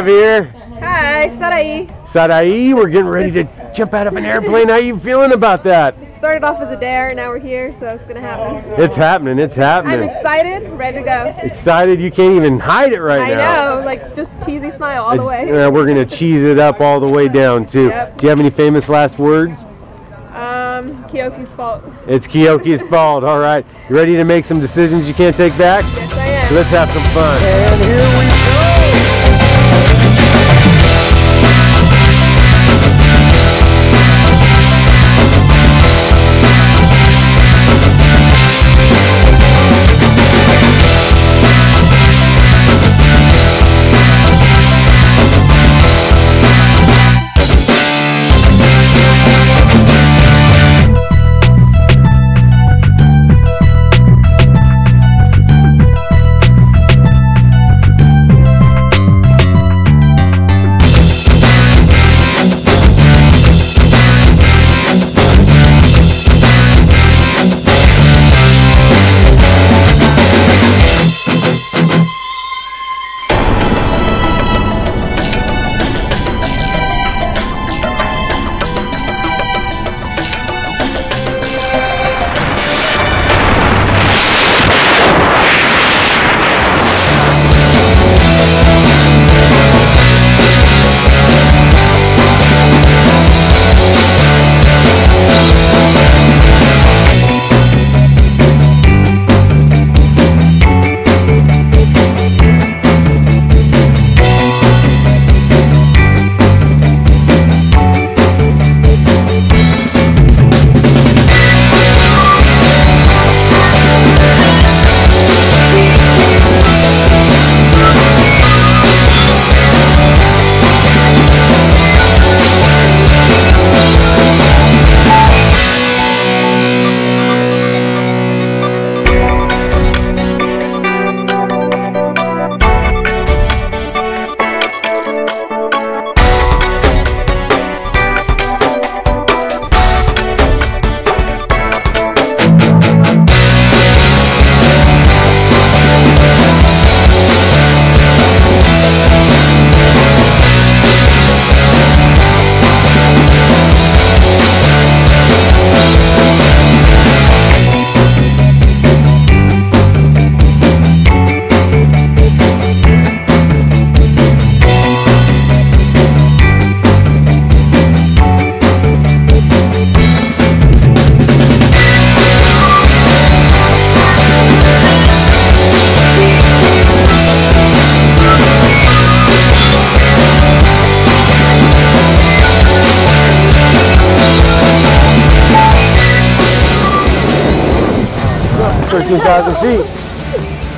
have here? Hi, Sarai. Sarai, we're getting ready to jump out of an airplane. How you feeling about that? It started off as a dare, now we're here, so it's gonna happen. It's happening. It's happening. I'm excited, ready to go. Excited. You can't even hide it right I now. know, like just cheesy smile all the way. Uh, we're gonna cheese it up all the way down too. Yep. Do you have any famous last words? Um, Kyoki's fault. It's Kyoki's fault. All right. You ready to make some decisions you can't take back? Yes, I am. Let's have some fun. 13,000 feet.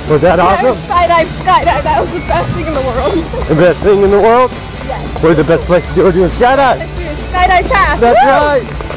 Was that yeah, awesome? Skydive. Skydive. That was the best thing in the world. the best thing in the world? Yes. Where's the best place to do it? Doing skydive. Skydive Taft. That's Woo! right.